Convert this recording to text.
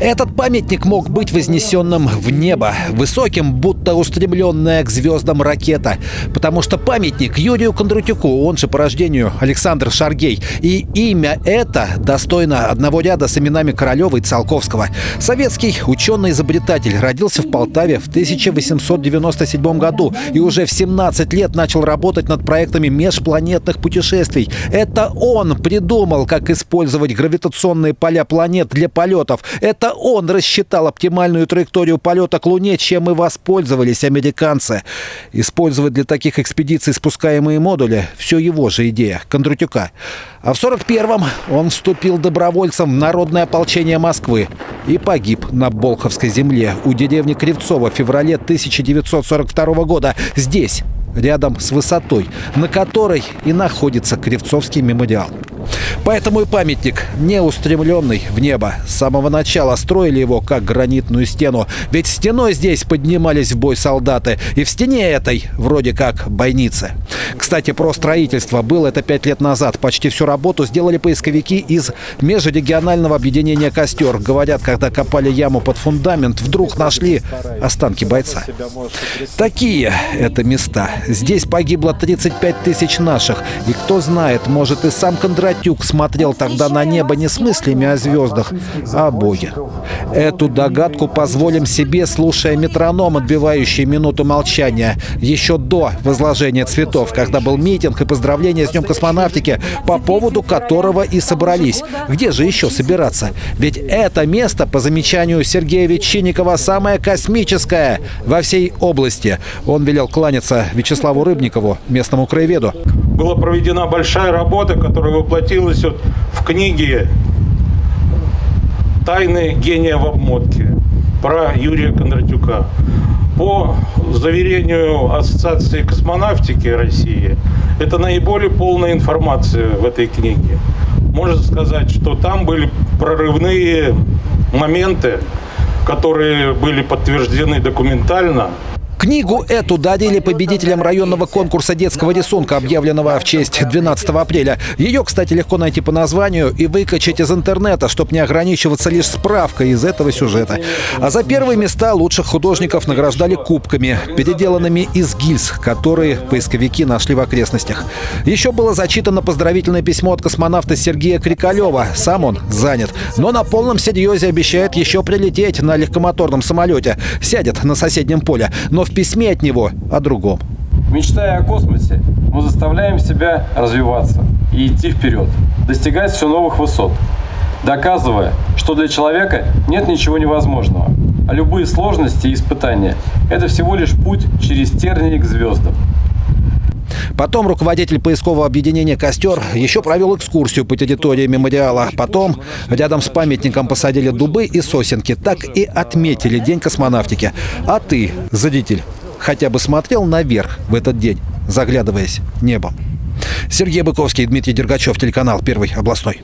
Этот памятник мог быть вознесенным в небо, высоким, будто устремленная к звездам ракета, потому что памятник Юрию Кондратюку, он же по рождению Александр Шаргей, и имя это достойно одного ряда с именами Королева и Циолковского. Советский ученый-изобретатель родился в Полтаве в 1897 году и уже в 17 лет начал работать над проектами межпланетных путешествий. Это он придумал, как использовать гравитационные поля планет для полетов. Это он рассчитал оптимальную траекторию полета к Луне, чем и воспользовались американцы. Использовать для таких экспедиций спускаемые модули – все его же идея, Кондрутюка. А в 41-м он вступил добровольцем в Народное ополчение Москвы и погиб на Болховской земле у деревни Кривцова в феврале 1942 года. Здесь, рядом с высотой, на которой и находится Кривцовский мемориал. Поэтому и памятник не устремленный в небо. С самого начала строили его как гранитную стену. Ведь стеной здесь поднимались в бой солдаты. И в стене этой вроде как бойницы. Кстати, про строительство было это пять лет назад. Почти всю работу сделали поисковики из межрегионального объединения «Костер». Говорят, когда копали яму под фундамент, вдруг нашли останки бойца. Такие это места. Здесь погибло 35 тысяч наших. И кто знает, может и сам Кондратюк смотрел тогда на небо не с мыслями о звездах, а о Боге. Эту догадку позволим себе, слушая метроном, отбивающий минуту молчания, еще до возложения цветов, когда был митинг и поздравления с Днем космонавтики, по поводу которого и собрались. Где же еще собираться? Ведь это место, по замечанию Сергея Ветчинникова, самое космическое во всей области. Он велел кланяться Вячеславу Рыбникову, местному краеведу. Была проведена большая работа, которая воплотилась вот в книге «Тайны гения в обмотке» про Юрия Кондратюка. По заверению Ассоциации космонавтики России, это наиболее полная информация в этой книге. Можно сказать, что там были прорывные моменты, которые были подтверждены документально – Книгу эту дарили победителям районного конкурса детского рисунка, объявленного в честь 12 апреля. Ее, кстати, легко найти по названию и выкачать из интернета, чтобы не ограничиваться лишь справкой из этого сюжета. А за первые места лучших художников награждали кубками, переделанными из гильз, которые поисковики нашли в окрестностях. Еще было зачитано поздравительное письмо от космонавта Сергея Крикалева. Сам он занят. Но на полном серьезе обещает еще прилететь на легкомоторном самолете. Сядет на соседнем поле. Но в письме от него о другом. Мечтая о космосе, мы заставляем себя развиваться и идти вперед, достигать все новых высот, доказывая, что для человека нет ничего невозможного, а любые сложности и испытания – это всего лишь путь через тернии к звездам. Потом руководитель поискового объединения «Костер» еще провел экскурсию по территории мемориала. Потом рядом с памятником посадили дубы и сосенки. Так и отметили День космонавтики. А ты, зритель, хотя бы смотрел наверх в этот день, заглядываясь небом. Сергей Быковский, Дмитрий Дергачев, телеканал «Первый областной».